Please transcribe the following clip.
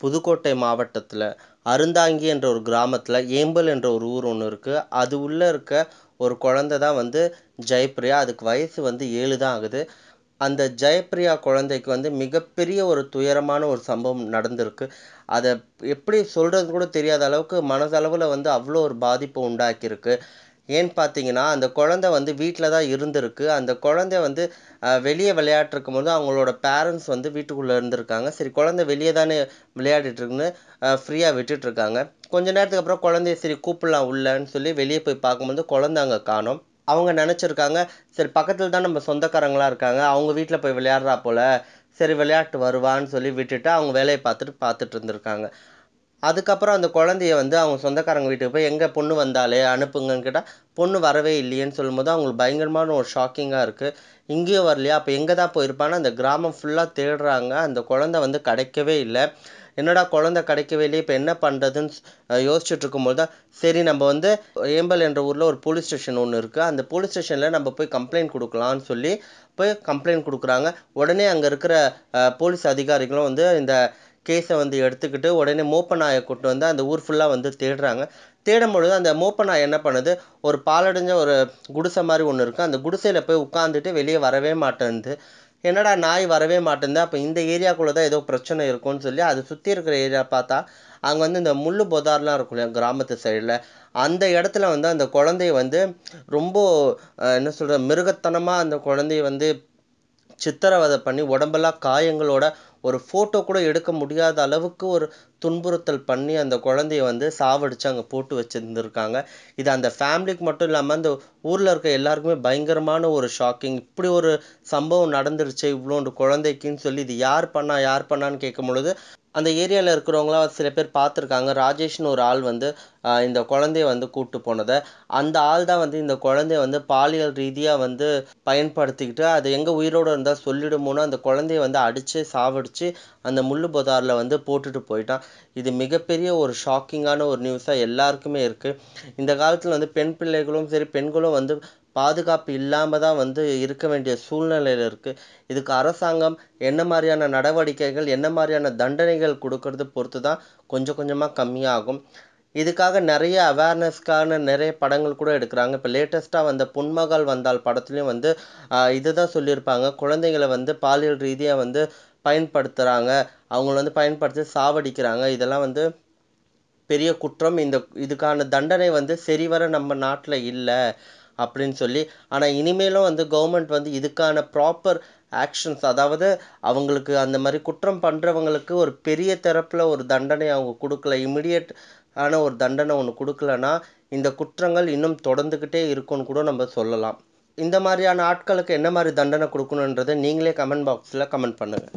புதுக்கோட்டை மாவட்டத்தில் அருந்தாங்கி என்ற ஒரு கிராமத்தில் ஏம்பல் என்ற ஒரு ஊர் ஒன்று இருக்குது அது உள்ளே இருக்க ஒரு குழந்தை தான் வந்து ஜெயப்பிரியா. அதுக்கு வயசு வந்து ஏழு தான் ஆகுது. அந்த ஜெயப்பிரியா குழந்தைக்கு வந்து மிகப்பெரிய ஒரு துயரமான ஒரு சம்பவம் நடந்திருக்கு. அதை எப்படி சொல்கிறது கூட தெரியாத அளவுக்கு மனதளவில் வந்து அவ்வளோ ஒரு பாதிப்பை உண்டாக்கியிருக்கு. ஏன்னு பார்த்தீங்கன்னா அந்த குழந்தை வந்து வீட்டில் தான் இருந்திருக்கு. அந்த குழந்தை வந்து வெளியே விளையாட்டுருக்கும் போது அவங்களோட பேரண்ட்ஸ் வந்து வீட்டுக்குள்ளே இருந்திருக்காங்க. சரி குழந்தை வெளியே தானே விளையாடிட்டுருக்குன்னு ஃப்ரீயாக விட்டுட்ருக்காங்க. கொஞ்ச நேரத்துக்கு அப்புறம் குழந்தைய சரி கூப்பிடலாம் உள்ளன்னு சொல்லி வெளியே போய் பார்க்கும்போது குழந்தை அங்கே காணோம். அவங்க நினச்சிருக்காங்க சரி பக்கத்தில் தான் நம்ம சொந்தக்காரங்களாம் இருக்காங்க. அவங்க வீட்டில் போய் விளையாடுறா போல். சரி விளையாட்டு வருவான்னு சொல்லி விட்டுட்டு அவங்க வேலையை பார்த்துட்டு பார்த்துட்டு இருந்திருக்காங்க. அதுக்கப்புறம் அந்த குழந்தைய வந்து அவங்க சொந்தக்காரங்க வீட்டுக்கு போய் எங்கே பொண்ணு வந்தாலே அனுப்புங்கன்னு கேட்டால் பொண்ணு வரவே இல்லையேன்னு சொல்லும்போது அவங்களுக்கு பயங்கரமான ஒரு ஷாக்கிங்காக இருக்குது இங்கேயும் வரலையா? அப்போ எங்கே தான் போயிருப்பான்னு அந்த கிராமம் ஃபுல்லாக தேடுறாங்க. அந்த குழந்தை வந்து கிடைக்கவே இல்லை. என்னடா குழந்தை கிடைக்கவே இல்லையே? இப்போ என்ன பண்ணுறதுன்னு யோசிச்சுட்டு இருக்கும்போது தான் சரி நம்ம வந்து ஏம்பல் என்ற ஊரில் ஒரு போலீஸ் ஸ்டேஷன் ஒன்று இருக்குது அந்த போலீஸ் ஸ்டேஷனில் நம்ம போய் கம்ப்ளைண்ட் கொடுக்கலான்னு சொல்லி போய் கம்ப்ளைண்ட் கொடுக்குறாங்க. உடனே அங்கே இருக்கிற போலீஸ் அதிகாரிகளும் வந்து இந்த கேஸை வந்து எடுத்துக்கிட்டு உடனே மோப்ப நாயை கூட்டு வந்து அந்த ஊர் ஃபுல்லாக வந்து தேடுறாங்க. தேடும் பொழுது அந்த மோப்ப நாய் என்ன பண்ணுது? ஒரு பாலடைஞ்ச ஒரு குடிசை மாதிரி ஒன்று இருக்குது அந்த குடிசையில் போய் உட்காந்துட்டு வெளியே வரவே மாட்டேன்து என்னடா நாய் வரவே மாட்டேங்குது அப்போ இந்த ஏரியாக்குள்ளே தான் ஏதோ பிரச்சனை இருக்கும்னு சொல்லி அது சுற்றி இருக்கிற ஏரியா பார்த்தா அங்கே வந்து இந்த முள் பொதார்லாம் இருக்கும் இல்லையா கிராமத்து சைடில் அந்த இடத்துல வந்து அந்த குழந்தைய வந்து ரொம்ப என்ன சொல்கிற மிருகத்தனமாக அந்த குழந்தைய வந்து சித்திரவதை பண்ணி உடம்பெல்லாம் காயங்களோட ஒரு ஃபோட்டோ கூட எடுக்க முடியாத அளவுக்கு ஒரு துன்புறுத்தல் பண்ணி அந்த குழந்தைய வந்து சாவடிச்சு அங்கே போட்டு வச்சுருந்துருக்காங்க. இது அந்த ஃபேமிலிக்கு மட்டும் இல்லாமல் அந்த ஊரில் இருக்க எல்லாருக்குமே பயங்கரமான ஒரு ஷாக்கிங் இப்படி ஒரு சம்பவம் நடந்துருச்சு இவ்வளோண்டு குழந்தைக்குன்னு சொல்லி இது யார் பண்ணா யார் பண்ணான்னு கேட்கும் பொழுது அந்த ஏரியாவில் இருக்கிறவங்களாம் சில பேர் பார்த்துருக்காங்க. ராஜேஷ்னு ஒரு ஆள் வந்து இந்த குழந்தைய வந்து கூப்பிட்டு போனதை. அந்த ஆள் தான் வந்து இந்த குழந்தைய வந்து பாலியல் ரீதியாக வந்து பயன்படுத்திக்கிட்டு அது எங்கே உயிரோடு இருந்தால் சொல்லிடுமோன்னு அந்த குழந்தைய வந்து அடித்து சாவடிச்சு பிடிச்சி அந்த முள்ளு பொதாரில் வந்து போட்டுட்டு போயிட்டான். இது மிகப்பெரிய ஒரு ஷாக்கிங்கான ஒரு நியூஸாக எல்லாருக்குமே இருக்குது இந்த காலத்தில் வந்து பெண் பிள்ளைகளும் சரி பெண்களும் வந்து பாதுகாப்பு இல்லாமல் தான் வந்து இருக்க வேண்டிய சூழ்நிலையில் இருக்குது இதுக்கு அரசாங்கம் என்ன மாதிரியான நடவடிக்கைகள் என்ன மாதிரியான தண்டனைகள் கொடுக்கறது பொறுத்து தான் கொஞ்சம் கொஞ்சமாக கம்மியாகும். இதுக்காக நிறைய அவேர்னஸ்க்கான நிறைய படங்கள் கூட எடுக்கிறாங்க. இப்போ லேட்டஸ்ட்டாக வந்த புன்மகள் வந்தால் படத்துலையும் வந்து இதுதான் சொல்லியிருப்பாங்க. குழந்தைங்களை வந்து பாலியல் ரீதியாக வந்து பயன்படுத்துகிறாங்க அவங்கள வந்து பயன்படுத்தி சாவடிக்கிறாங்க. இதெல்லாம் வந்து பெரிய குற்றம். இந்த இதுக்கான தண்டனை வந்து சரிவர நம்ம நாட்டில் இல்லை அப்படின்னு சொல்லி ஆனால் இனிமேலும் வந்து கவர்மெண்ட் வந்து இதுக்கான ப்ராப்பர் ஆக்ஷன்ஸ் அதாவது அவங்களுக்கு அந்த மாதிரி குற்றம் பண்ணுறவங்களுக்கு ஒரு பெரிய தரப்பில் ஒரு தண்டனை அவங்க கொடுக்கல இமிடியட் ஆன ஒரு தண்டனை ஒன்று கொடுக்கலன்னா இந்த குற்றங்கள் இன்னும் தொடர்ந்துக்கிட்டே இருக்கும்னு கூட நம்ம சொல்லலாம். இந்த மாதிரியான ஆட்களுக்கு என்ன மாதிரி தண்டனை கொடுக்கணுன்றதை நீங்களே கமெண்ட் பாக்ஸில் கமெண்ட் பண்ணுங்கள்